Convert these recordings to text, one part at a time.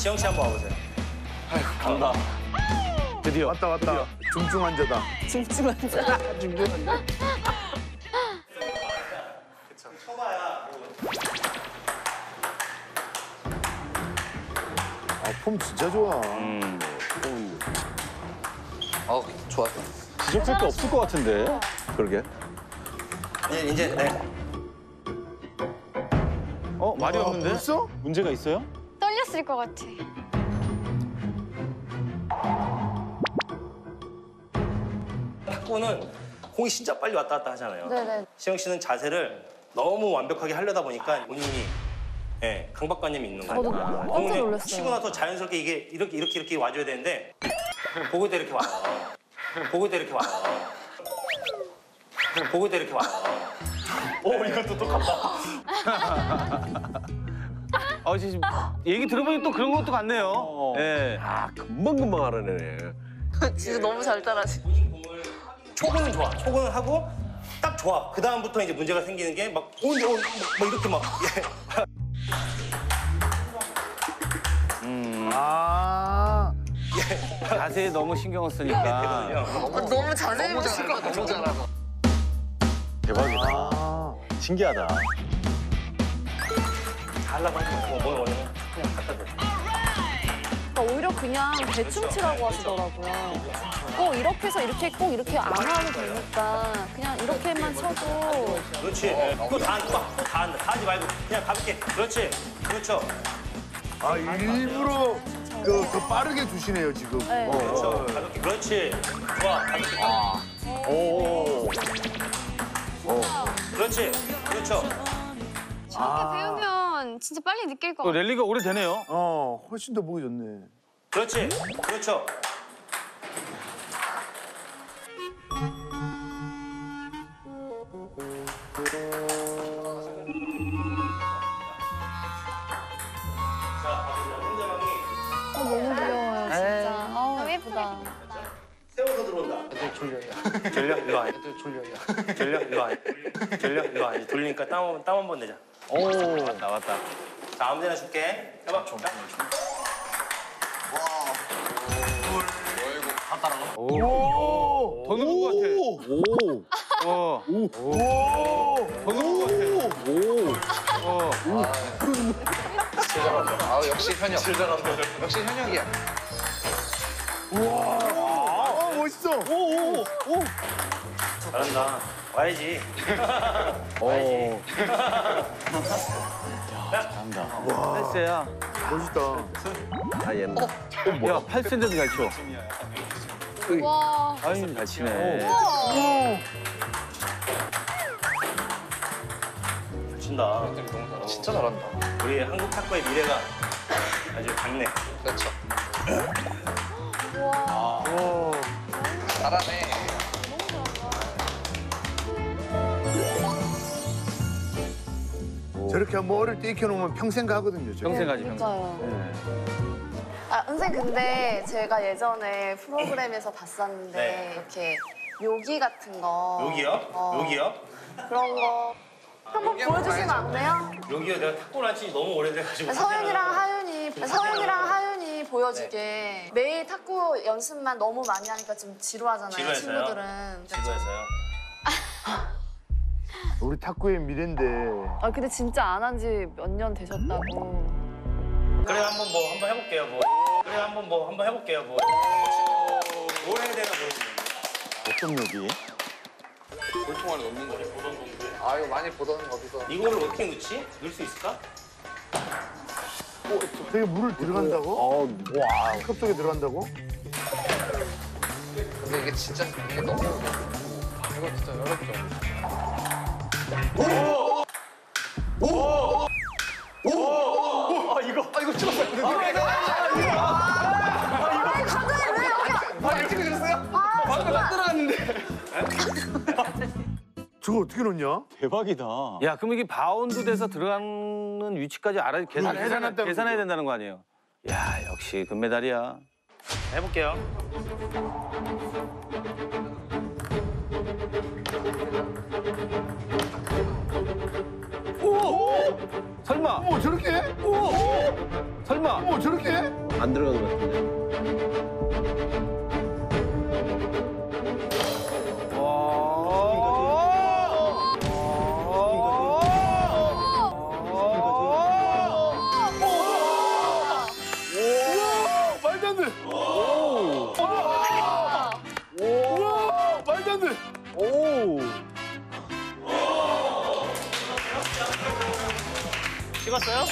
시영 씨 한번 와보세요. 간다. 드디어. 왔다 왔다. 중증 환자다. 중증 환자. 아, 폼 진짜 좋아. 어, 좋았다. 지적할 게 없을 것 같은데. 그러게. 이제 이제 네. 어 말이 아, 없는데? 벌써? 문제가 있어요? 떨렸을 것 같아. 탁구는 공이 진짜 빨리 왔다 갔다 하잖아요. 네네. 시영 씨는 자세를 너무 완벽하게 하려다 보니까 본인이 예, 강박관념이 있는 거예요. 저도 아, 깜짝 공이 놀랐어요. 치고 나서 자연스럽게 이게 이렇게 이렇게 이렇게 와줘야 되는데 보고 때 이렇게 와요. 보고 때 이렇게 와요. 보고 때 이렇게 와요. 오 이것도 똑같다. 아 지금 얘기 들어보니 또 그런 것도 같네요. 예. 아, 금방금방 알아내네. 진짜 너무 잘 따라하시. 초구는 좋아. 초구는 하고 딱 좋아. 그 다음부터 이제 문제가 생기는 게 막 오, 오, 뭐, 뭐 이렇게 막 예. 아. 자세히 너무 신경을 쓰니까. 되거든요. 너무 자세히 것 같아. 너무 잘하고. 대박이다. 아. 신기하다. 하려고 하지 말고 뭘 원하면 그냥 갖다 대. 그러니까 오히려 그냥 대충 치라고 하시더라고요. 꼭 이렇게 해서 이렇게 꼭 이렇게 안 하도 되니까 그냥 이렇게만 쳐도 그렇지. 그거 다 한다. 그거 다 한다. 다 하지 말고 그냥 가볍게. 그렇지. 그렇죠. 아, 일부러 그, 더 빠르게 주시네요, 지금. 네. 어. 그렇죠. 가볍게. 그렇지. 좋아. 가볍게. 오. 그렇지. 그렇죠. 저렇게 배우면 진짜 빨리 느낄 것또 같아. 랠리가 오래 되네요. 어, 훨씬 더 보기 좋네. 그렇지. 그렇죠. 어, 너무 귀여워요, 진짜. 아, 너무 예쁘다. 세워서 들어온다. 졸려요. 졸려? 일로 와. 졸려요. 졸려? 일로 와. 졸려? 일로 와. 돌리니까 땀 한 번 내자. 오. 왔다 왔다. 자, 아무 데나 줄게. 해봐. 자. 오. 더 넣은 것 같아. 오. 어. 오. 더 넣은 것 같아. 오. 어. 진짜 잘한다. 아, 역시 현역. 진짜 잘한다. 역시 현역이야. 아, 멋있어. 오, 오, 오. 잘한다. 와야지. 오. 잘한다. 팔세야. 멋있다. 아, 옛날. 야, 팔세인데도 잘 쳐. 와. 아유, 잘 치네. 친다. 진짜 잘한다. 우리 한국 탁구의 미래가 아주 밝네. 그렇죠. 와. 오. 잘하네. 저렇게 한번 어릴 때 익혀놓으면 평생 가거든요. 저게. 평생 가지, 평생. 네. 아, 선생님, 근데 제가 예전에 프로그램에서 봤었는데 네. 이렇게 요기 같은 거. 여기요? 어, 여기요? 그런 거. 한번 보여주시면 안 돼요? 여기요? 내가 탁구를 한지 너무 오래돼가지고. 서윤이랑 하윤이, 서윤이랑 하윤이 보여주게. 매일 탁구 연습만 너무 많이 하니까 좀 지루하잖아요, 지루해서요? 친구들은. 지도에서요. 우리 탁구의 미래인데. 아, 근데 진짜 안 한 지 몇 년 되셨다고. 그래 한번 뭐 한번 해볼게요 뭐. 그래 한번 뭐 한번 해볼게요 뭐. 뭘 해야 되나 모르겠네. 어떤 여기? 아, 이거 많이 보던 어디서. 이걸 어떻게 넣지? 넣을 수 있을까? 저게 물을 들어간다고? 어, 와. 컵 속에 들어간다고? 근데 이게 진짜 이게 너무. 이거 진짜 어렵죠. 아, 이거. 아, 이거 찍었어요. 아, 이렇게 되셨어요? 방금 딱 들어갔는데. 저거 어떻게 넣냐? 대박이다. 야, 그럼 이게 바운드 돼서 들어가는 위치까지 알아 계산, 계산했다고 계산해야 된다는 거 아니에요? 야, 역시 금메달이야. 해볼게요. 오, 저렇게? 해? 설마? 어머 저렇게? 안 들어가는 것 같은데. 찍었어요?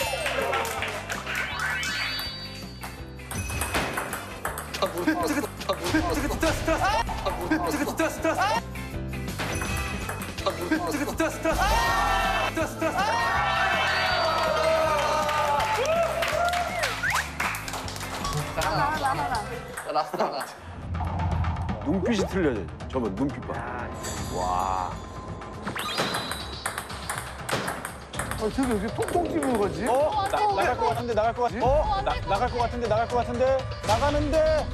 하나 하나 하나. 라스트 하나. 눈빛이 틀려져. 저번 눈빛 봐. 와. 아 쟤도 이렇게 통통 튀는 거지? 어, 나, 나갈 것 같은데 나갈 것 같은데 어? 나, 나갈 것 같은데 나갈 것 같은데 나가는데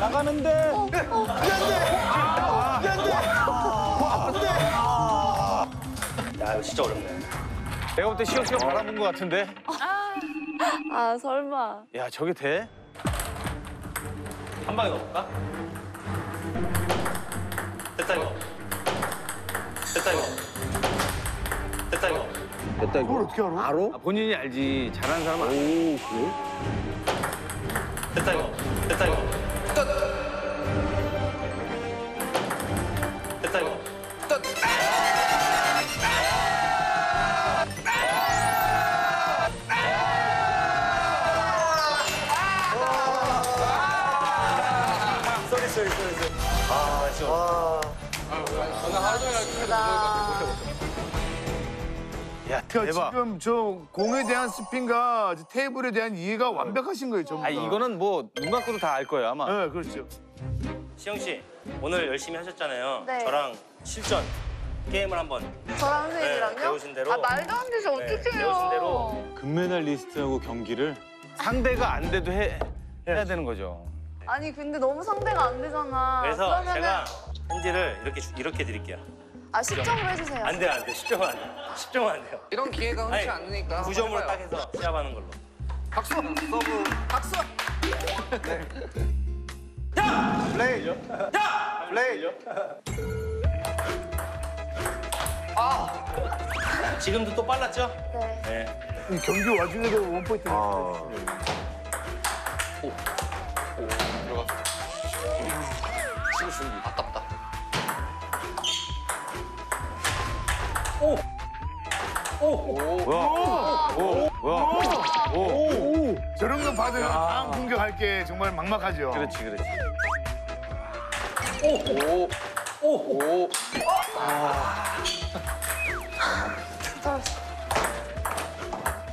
나가는데 야 이거 진짜 어렵네. 내가 볼때 시영 씨가 바라본 것 같은데. 아 설마. 야 저게 돼? 한 방에 넣어볼까? 됐다 이거. 됐다 이거. 됐다 이거. 됐다 이거. 그걸 어떻게 알아? 알아? 아, 본인이 알지. 잘하는 사람 오, 은 그래? 됐다 이거. 됐다 이거. 됐다 이거. Sorry sorry sorry sorry. 아 진짜. 오늘 하루 종일 나. 야 그러니까 대박. 지금 저 공에 대한 스핀과 저 테이블에 대한 이해가 완벽하신 거예요 전부 다. 아 이거는 뭐 눈 감고도 다 알 거예요 아마. 네 그렇죠. 시영 씨 오늘 열심히 하셨잖아요. 네. 저랑 실전 게임을 한번 저랑 선생님이랑요? 네, 배우신 대로. 아 말도 안 되죠 네, 어떡해요. 배우신 대로. 금메달리스트하고 경기를 상대가 안 돼도 해 해야 되는 거죠. 아니 근데 너무 상대가 안 되잖아. 그래서 그러면은 제가 핸디를 이렇게 주- 이렇게 드릴게요. 아 10점으로 해주세요. 안 돼요, 안 돼요. 10점은 안 돼요. 10점은 안 돼요. 이런 기회가 흔치 않으니까. 9점으로 해봐요. 딱 해서 시합하는 걸로. 박수. 서브. 박수. 지금도 또 빨랐죠? 네. 네. 이 경기 와중에도 원포인트. 아. 들 오? 오, 저런 거 받으면 다음 공격할 게 정말 막막하죠. 그렇지, 그렇지. 오. 오. 오.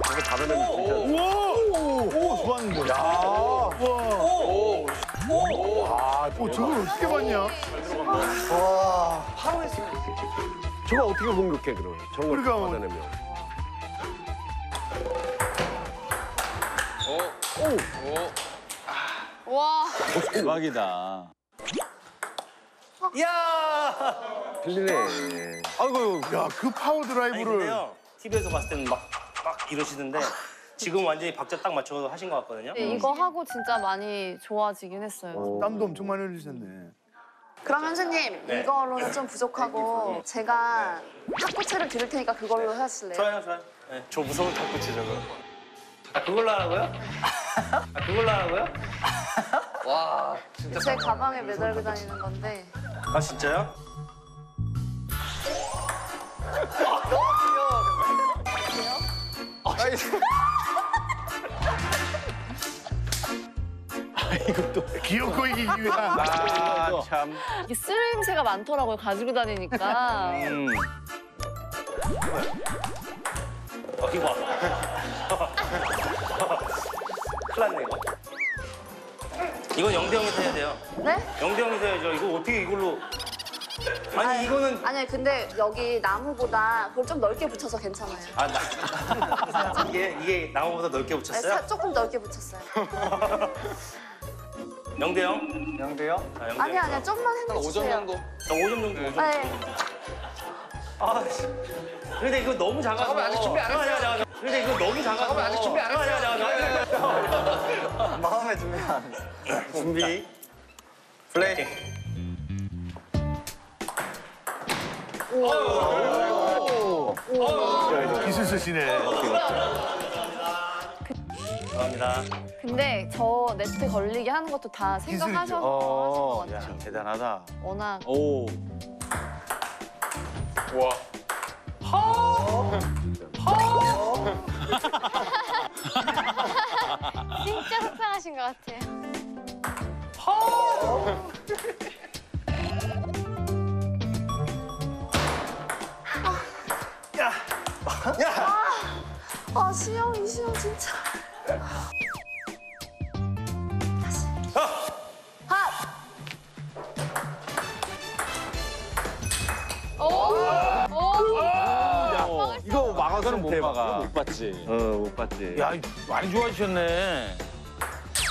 이거 받아내면 진짜. 오 좋았는데. 야. 오. 오 저걸 어떻게 봤냐? 저거 어떻게 공격해 그럼? 저런 걸 그러니까. 받아내면. 오. 오. 와. 대박이다. 이야! 틀리네. 아이고, 야 그 파워 아니 드라이브를. 근데요. TV에서 봤을 때는 막, 막 이러시던데 지금 완전히 박자 딱 맞춰서 하신 것 같거든요. 네, 이거 하고 진짜 많이 좋아지긴 했어요. 어. 땀도 엄청 많이 흘리셨네. 그럼 선생님 네. 이거로는 좀 부족하고 제가 탁구채를 드릴 테니까 그걸로 하실래요? 좋아요, 좋아요. 네, 저 무서운 탁구치 저거. 아 그걸로 하라고요? 아 그걸로 하라고요? 와. 진짜. 제 가방에 매달고 다니는 건데 아 진짜요? 귀 엽고 이기기 위한. 아, 참. 이게 쓰임새가 많더라고요 가지고 다니니까 음. 어 이거 봐. 큰일 났네 이거. 이건 영대 형이서 해야 돼요. 네? 영대 형이서 해야죠. 이거 어떻게 이걸로. 아니 이거는 아니 근데 여기 나무보다 그걸 좀 넓게 붙여서 괜찮아요 아 나. 이게 이게 나무보다 넓게 아니, 붙였어요? 사- 조금 넓게 붙였어요 영대 형? 영대요? 아, 영대 아니 형. 아니야 좀만 한 5점 해주세요 정도. 저 5점 정도. 5점. 네. 아, 씨. 근데 이거 너무 작아서. 잠깐만, 아직 준비 안 잠깐만, 했어요. 잠깐만, 잠깐만. 근데 이거 너무 작아. 잠깐만 아직 준비 안 했어요. 마음의 준비 안 했어. 준비. 플레이. 기술 쓰시네. 감사합니다. 근데 저 네트 걸리게 하는 것도 다 생각하셔서 어, 하신 것 야, 같아요. 대단하다. 워낙 오. 와. 진짜 속상하신 것 같아요. 아 시영 이 시영 진짜. 오! 오! 이거 막아서는 못 대박. 막아. 못 봤지. 어, 못 봤지. 야, 많이 좋아지셨네. 지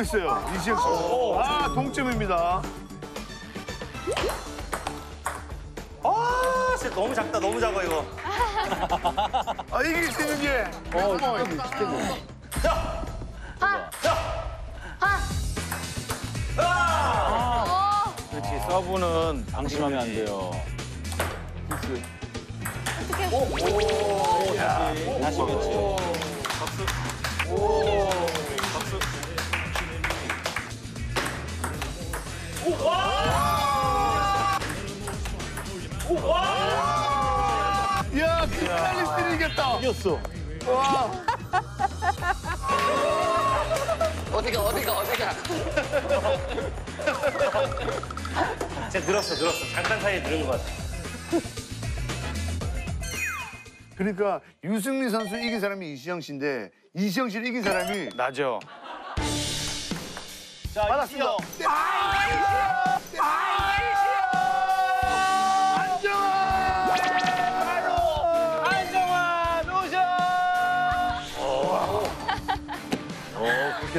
이기고 있어요. 이시영 씨. 아, 동점입니다. 아, 진짜 너무 작다. 너무 작아 이거. 아, 이길 수 있는 게. 어, 그렇지, 서브는 방심하면 안 돼요. 다시 그렇지. 야, 이겼어. 어디가 어디가 어디가. 진짜 늘었어, 늘었어. 잠깐 사이에 늘은 것 같아. 그러니까 유승민 선수 이긴 사람이 이시영 씨인데 이시영 씨를 이긴 사람이 나죠. 받았습니다. 안정환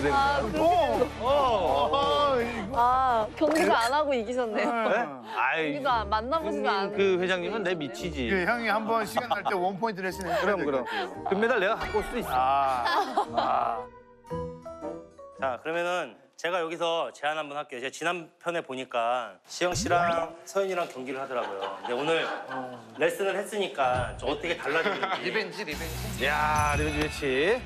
그렇게 된 아, 그, 어, 이거. 아 경기도 안 하고 이기셨네요. 아이, 경기도 안- 만나보지도 않은. 그 회장님은 내 미치지. 그 형이 한 번 시간 날 때 one point 레슨 해. 그럼, 그럼. 금메달 내가 갖고 올 수도 있어. 아, 자, 그러면은 제가 여기서 제안 한번 할게요. 제가 지난 편에 보니까 시영 씨랑 서윤이랑 경기를 하더라고요. 근데 오늘 레슨을 했으니까 좀 어떻게 달라지는지 revenge revenge. 야, revenge match.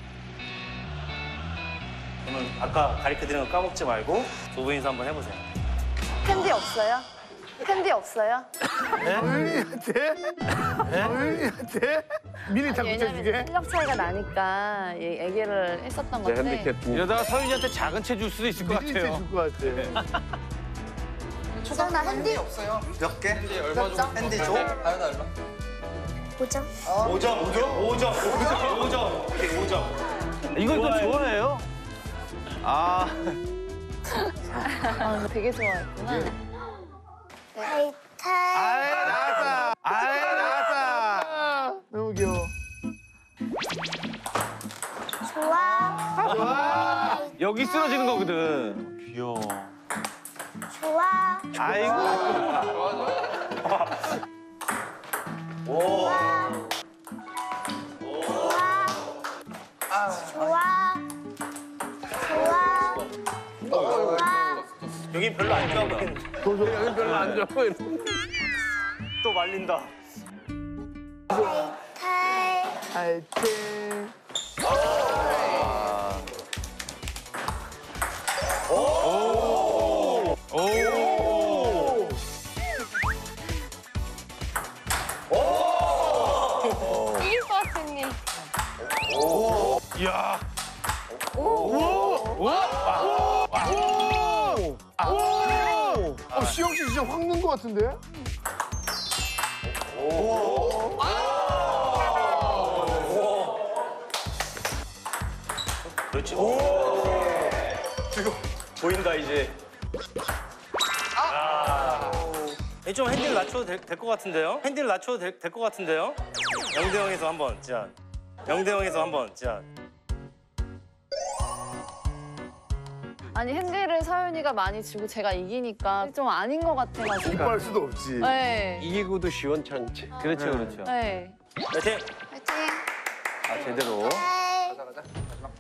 그러면 아까 가르쳐드린 거 까먹지 말고 두 분이서 한번 해보세요. 팬디 없어요? 팬디 없어요? 어윤이한테? 어윤이한테? 미리 다 왜냐면 붙여주게? 실력 차이가 나니까 얘- 얘기를 했었던 이제 건데. 핸디캡 두. 이러다가 서윤이한테 작은 채 줄 수도 있을 것 미리 같아요. 줄것 같아. 초성나 핸디 없어요. 몇 개? 핸디 얼마 줘? 핸디 줘? 다현아 얼마? 5점. 5점, 5점, 5점, 5점, 5점. 오케이, 5점. 이걸 또 좋아해요? 아, 아, 되게 좋아했구나. 아이, 나왔다. 아이, 나왔다. 너무 귀여워. 여기 쓰러지는 거거든. 귀여워. 좋아. 아이고. 좋아. 여기 별로 안 좋아 보이는데. 여기 별로 안 좋아 보이는. 또 말린다. 탈. 하여 진짜 확는것 같은데? 그렇지. 오. 보인다 이제. 아. 좀 핸디를 낮춰도 될 것 같은데요? 핸디를 낮춰도 될 것 같은데요? 영대 형에서 한번 자. 영대 형에서 한번 자. 아니 핸디를 서윤이가 많이 지고 제가 이기니까 좀 아닌 것 같아가지고. 기뻐할 수도 없지. 네. 이기고도 시원찮지. 그렇죠, 그렇죠. 네. 파이팅! 파이팅. 아, 제대로. 에이. 가자 가자. 마지막.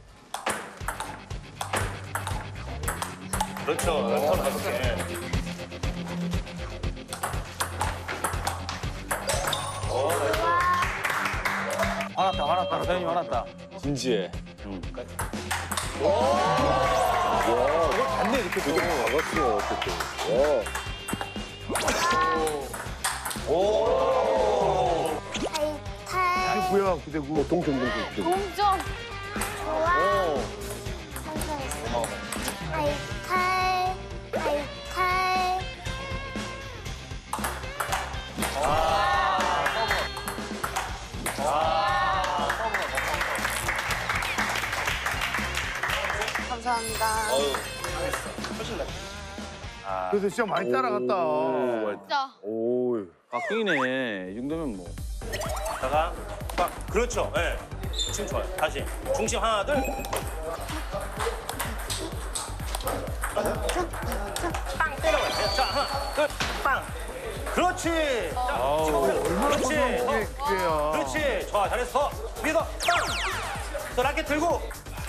그렇죠. 턴 다섯 개. 화났다, 화났다. 서현이 화났다. 진지해. 반대 이렇게 되게 작았어, 어쨌든. 어. 하이탈. 이게 뭐야, 구대구. 동점, 동점. 동점. 감사합니다. 훨씬 낫지. 그래서 진짜 많이 따라갔다. 진짜. 오. 박빙이네. 이 정도면 뭐. 다가 빡. 그렇죠. 예. 지금 좋아요. 다시. 중심 하나, 둘. 빵 때려봐요. 자, 하나, 둘, 빵. 그렇지. 자, 얼마나 그렇지. 그렇지. 좋아, 잘했어. 믿어. 빵. 또 라켓 들고.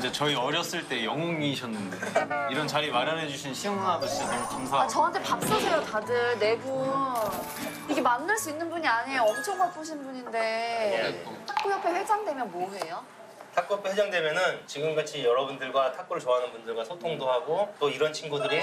진짜 저희 어렸을 때 영웅이셨는데 이런 자리 마련해 주신 시영 누나도 진짜 너무 아, 감사하고 저한테 밥 사세요, 다들. 네 분. 이게 만날 수 있는 분이 아니에요. 엄청 바쁘신 분인데. 탁구협회 회장 되면 뭐 해요? 탁구협회 회장 되면은 지금같이 여러분들과 탁구를 좋아하는 분들과 소통도 하고 또 이런 친구들이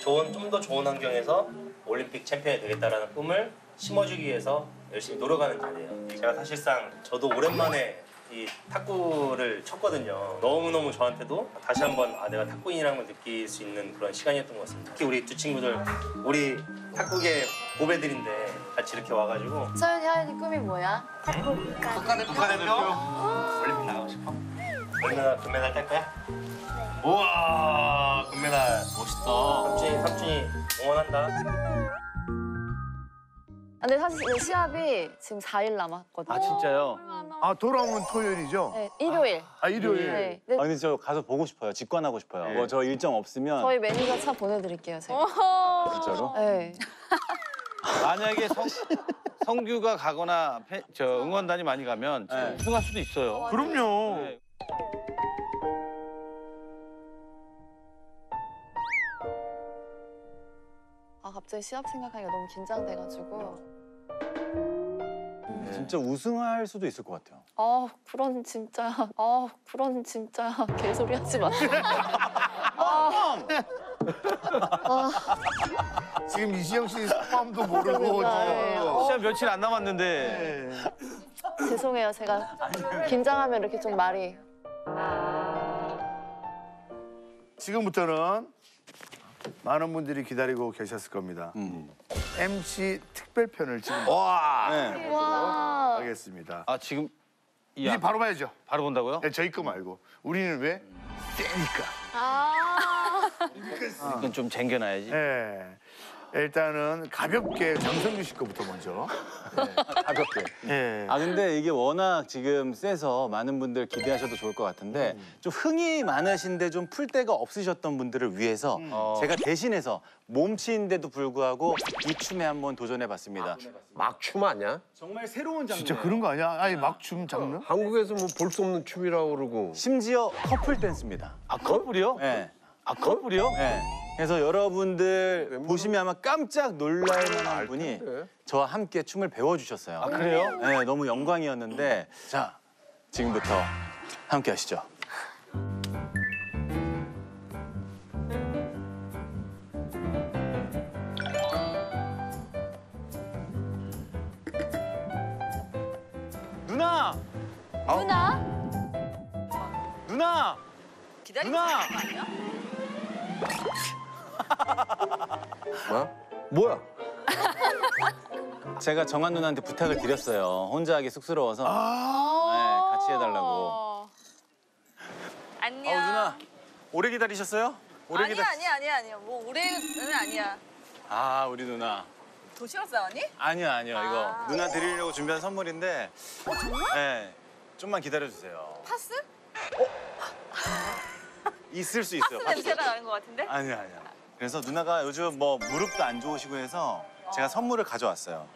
좋은 좀 더 좋은 환경에서 올림픽 챔피언이 되겠다라는 꿈을 심어주기 위해서 열심히 노력하는 자리예요. 제가 사실상 저도 오랜만에 이 탁구를 쳤거든요. 너무너무 저한테도 다시 한번 아 내가 탁구인이라는 걸 느낄 수 있는 그런 시간이었던 것 같습니다. 특히 우리 두 친구들 우리 탁구계 고배들인데 같이 이렇게 와가지고 서윤이, 하윤이 꿈이 뭐야? 탁구가. 국가대표 올림픽 나가고 싶어? 얼마나 금메달 딸 거야? 우와 금메달 멋있다. 삼촌이 삼촌이 응원한다. 아, 근데 사실 이 시합이 지금 4일 남았거든요. 아, 진짜요? 아, 돌아오면 토요일이죠? 네, 일요일. 아, 일요일. 네. 아 근데 근데 저 가서 보고 싶어요. 직관하고 싶어요. 네. 뭐 저 일정 없으면 저희 매니저 차 보내드릴게요, 제가. 진짜로. 네. 만약에 성, 성규가 가거나 팬- 저 응원단이 많이 가면 진짜 네. 우승할 수도 있어요. 그럼요. 네. 아, 갑자기 시합 생각하니까 너무 긴장돼가지고. 진짜 우승할 수도 있을 것 같아요. 아, 그런 진짜. 아, 그런 진짜. 개소리 하지 마. 아, 지금 이시영 씨 성함도 모르고. 지금. 어. 시합 며칠 안 남았는데 네. 죄송해요. 제가 긴장하면 이렇게 좀 말이. 지금부터는 많은 분들이 기다리고 계셨을 겁니다. 음. MC 특별편을 지금 네. 와. 하겠습니다. 아 지금 이 이제 앞- 바로 봐야죠. 바로 본다고요? 네, 저희 거 말고. 우리는 왜? 세니까. 아. 이건 좀 쟁겨놔야지. 네. 일단은 가볍게 장성규 씨 거부터 먼저. 가볍게. 네. 아 근데 이게 워낙 지금 세서 많은 분들 기대하셔도 좋을 것 같은데 좀 흥이 많으신데 좀 풀 데가 없으셨던 분들을 위해서 어. 제가 대신해서 몸치인데도 불구하고 이 춤에 한번 도전해봤습니다. 막 춤 아니야? 정말 새로운 장르. 진짜 그런 거 아니야? 아니 막춤 장르? 한국에서 뭐 볼 수 없는 춤이라고 그러고. 심지어 커플 댄스입니다. 아 커플이요? 네. 아 커플이요? 네. 그래서 여러분들 보시면 아마 깜짝 놀랄 만한 분이 텐데. 저와 함께 춤을 배워주셨어요. 아 그래요? 네, 너무 영광이었는데 자 지금부터 함께 하시죠. 누나, 누나? 누나, 누나. 뭐? 뭐야? 제가 정한 누나한테 부탁을 드렸어요. 혼자 하기 쑥스러워서 네, 같이 해달라고. 안녕. 아우 누나 오래 기다리셨어요? 오래 아니야 아니야 아니야 아니야. 뭐 올해는 아니야. 아 우리 누나. 도시락 싸왔니? 아니요 아니요 이거 아. 누나 드리려고 준비한 선물인데. 어 정말? 네. 좀만 기다려 주세요. 파스? 있을 수 파스 있어요. 냄새가 나는 것 같은데? 아니요 아니요. 그래서 누나가 요즘 뭐 무릎도 안 좋으시고 해서 제가 선물을 가져왔어요.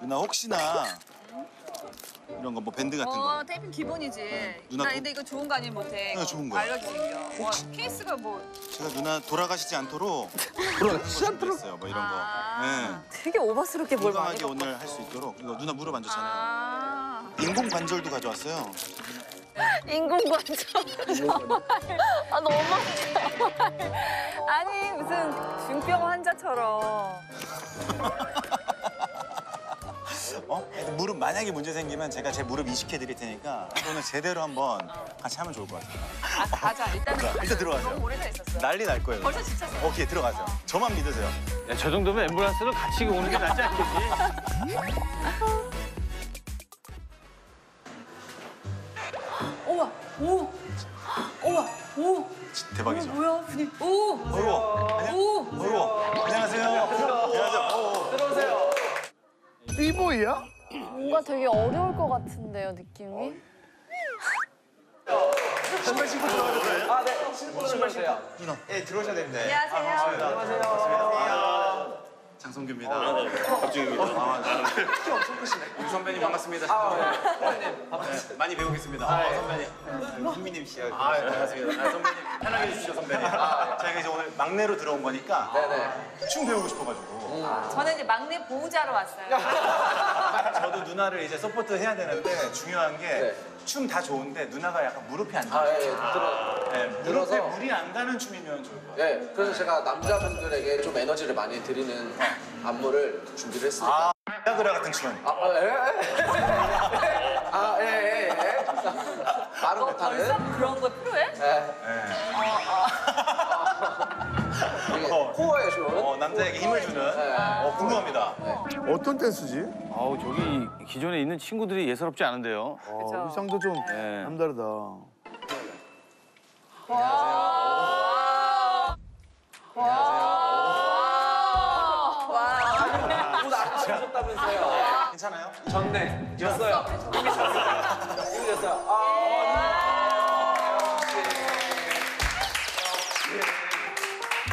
누나 혹시나 이런 거 뭐 밴드 같은 거. 어 테이핑 기본이지. 누나 나 도- 근데 이거 좋은 거 아니면 못해. 네, 좋은 거야. 알려주세요. 와 케이스가 뭐. 제가 누나 돌아가시지 않도록 돌아가시지 않도록 했어요. 뭐 이런 거. 아, 네. 되게 오버스럽게 뭘 많이. 건강하게 오늘 할 수 있도록 이거 누나 무릎 안 좋잖아요. 아. 인공 관절도 가져왔어요. 인공관절. 아 너무 아니 무슨 중병 환자처럼. 어? 무릎 만약에 문제 생기면 제가 제 무릎 이식해 드릴 테니까 오늘 제대로 한번 같이 하면 좋을 것 같아요. 아 가자 일단. 일단 들어가세요. 너무 오래돼 있었어. 난리 날 거예요. 벌써 지쳤어. 오케이 들어가세요. 저만 믿으세요. 야, 저 정도면 앰뷸런스를 같이 오는 게 낫지 않겠지? 우와 오. 우와 오. 대박이죠. 뭐야 분위. 오. 어려워. 안녕. 오. 어려워. 안녕하세요. 안녕하세요. 어, 띠보이야? 뭔가 되게 어려울 것 같은데요, 느낌이? 예, 들어오셔야 됩니다. 안녕하세요. 안녕하세요. 장성규입니다. 박중입니다. 아, 키 엄청 크시네. 유 선배님 반갑습니다. 네, 많이 배우겠습니다. 아, 선배님. 흥미님 씨. 아, 반갑습니다. 아, 선배님 편하게 해주시죠, 선배님. 저희가 이제 오늘 막내로 들어온 거니까 춤 배우고 싶어가지고. 저는 이제 막내 보호자로 왔어요. 저도 누나를 이제 support 해야 되는데 중요한 게 춤 다 좋은데 누나가 약간 무릎이 안 좋아요. 아, 예, 예. 들어. 네, 무릎에 들어서. 무리 안 가는 춤이면 좋을 것 같아요. 예, 그래서 제가 남자분들에게 좀 에너지를 많이 드리는 안무를 준비를 했습니다. 아, 야그라 같은 춤은. 아, 아, 예, 예. 아, 예, 예, 예. 말은 너 벌써 못하는. 그런 거 필요해? 예. 네. 이게 어. 코어에 준. 어, 남자에게 힘을 주는. 어, 궁금합니다. 어떤 댄스지? 아우, 저기 기존에 있는 친구들이 예사롭지 않은데요. 어, 의상도 좀 네. 남다르다. 괜찮아요? 전네. 졌어요. 이미 졌어요. 이미 졌어요. 아,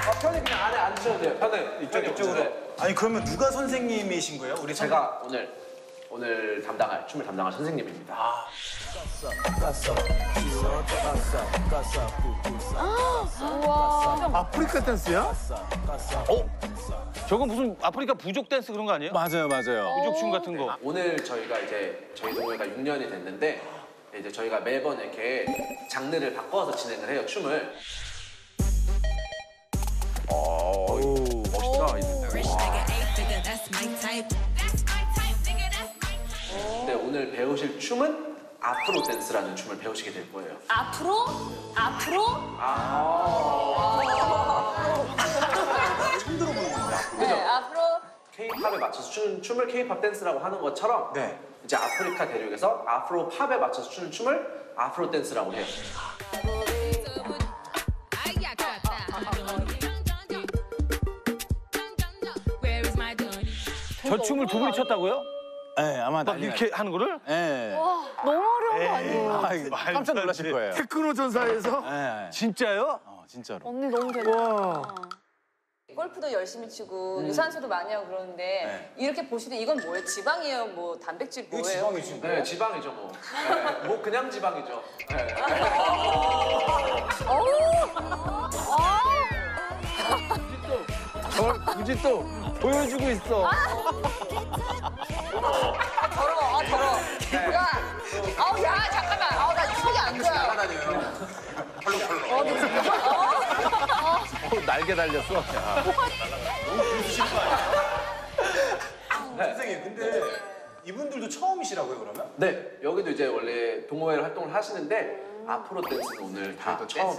아, 편히 그냥 안에 앉으셔도 돼요. 편히. 이쪽, 이쪽으로. 아니 그러면 누가 선생님이신 거예요? 우리 선- 제가 오늘 오늘 담당할 춤을 담당할 선생님입니다. 아프리카 댄스야? 저거 무슨 아프리카 부족 댄스 그런 거 아니에요? 맞아요, 맞아요. 부족 춤 같은 거. 오늘 저희가 이제 저희 동호회가 6년이 됐는데 이제 저희가 매번 이렇게 장르를 바꿔서 진행을 해요 춤을. 근데 오늘 배우실 춤은 아프로 댄스라는 춤을 배우시게 될 거예요. 앞으로? 앞으로? 처음 들어보는 건데. 네, 앞으로. K-팝에 맞춰서 추는 춤을 K-팝 댄스라고 하는 것처럼 네. 이제 아프리카 대륙에서 아프로 팝에 맞춰서 추는 춤을 아프로 댄스라고 해요. 저 춤을 두 분이 췄다고요? 네, 아마 막 난리 이렇게 날 하는 거를? 네. 너무 어려운 거 아니에요? 아, 이거 깜짝 놀라실 거예요. 테크노 전사에서? 네. 진짜요? 어, 진짜로. 언니 너무 대단하다. 와. 골프도 열심히 치고 유산소도 많이 하고 그러는데 이렇게 보시면 이건 뭐예요? 지방이에요? 뭐 단백질 뭐예요? 네, 지방이죠 뭐. 네, 뭐 그냥 지방이죠. 네. 저걸 굳이 또 보여주고 있어. 더러워, 아 더러워. 야, 아우 야 잠깐만, 아우 나 속이 안 좋아. 나가다녀요. 어, 날개 달렸어. 야. 선생님, 근데 이분들도 처음이시라고요, 그러면? 네, 여기도 이제 원래 동호회 활동을 하시는데 앞으로 댄스는 오늘 다 처음.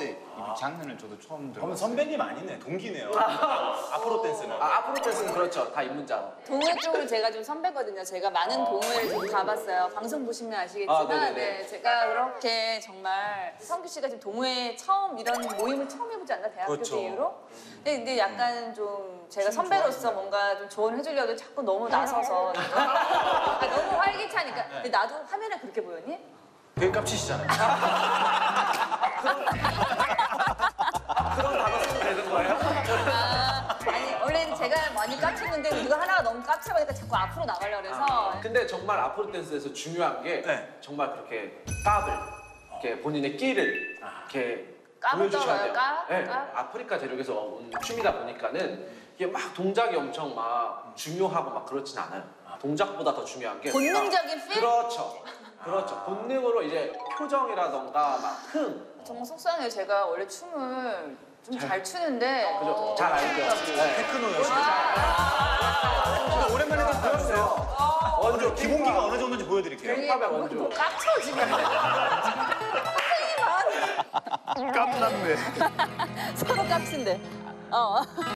장르는 저도 처음 들어. 그러면 선배님 아니네, 동기네요. 앞으로 댄스는. 아, 앞으로 댄스는 그렇죠. 다 입문자. 동호회 쪽으로 제가 좀 선배거든요. 제가 많은 동호회를 좀 가봤어요. 방송 보시면 아시겠지만, 아, 네네네. 네, 제가 그렇게 정말 성규 씨가 지금 동호회 처음 이런 모임을 처음 해보지 않나 대학교 그렇죠. 때 이후로? 근데, 근데 약간 좀 제가 선배로서 뭔가 좀 조언을 해주려도 자꾸 너무 나서서 아, 너무 활기차니까. 근데 나도 화면에 그렇게 보였니? 되게 깝치시잖아요. 아, 아니 원래는 제가 많이 깝쳤는데 이거 하나가 너무 깝쳐보니까 자꾸 앞으로 나가려고 그래서 근데 정말 앞으로 댄스에서 중요한 게 네. 정말 그렇게 깝을 이렇게 본인의 끼를 이렇게 깝을 보여주셔야 떨어요, 돼요. 깝? 네, 깝? 아프리카 대륙에서 온 춤이다 보니까는 이게 막 동작이 엄청 막 중요하고 막 그렇진 않아요. 동작보다 더 중요한 게 본능적인 필? 그렇죠. 그렇죠. 본능으로 이제 표정이라던가 막 흥. 정말 속상해요. 제가 원래 춤을 좀 잘 추는데 그죠? 잘 알죠. 네. 테크노요. 오랜만에 좀 보여주세요. 원조 기본기가 어느 정도인지 보여드릴게요. 되게 힙합의 원조. 깝쳐 지금. 선생님 마음이 깜났네. 서로 깝친데. 어.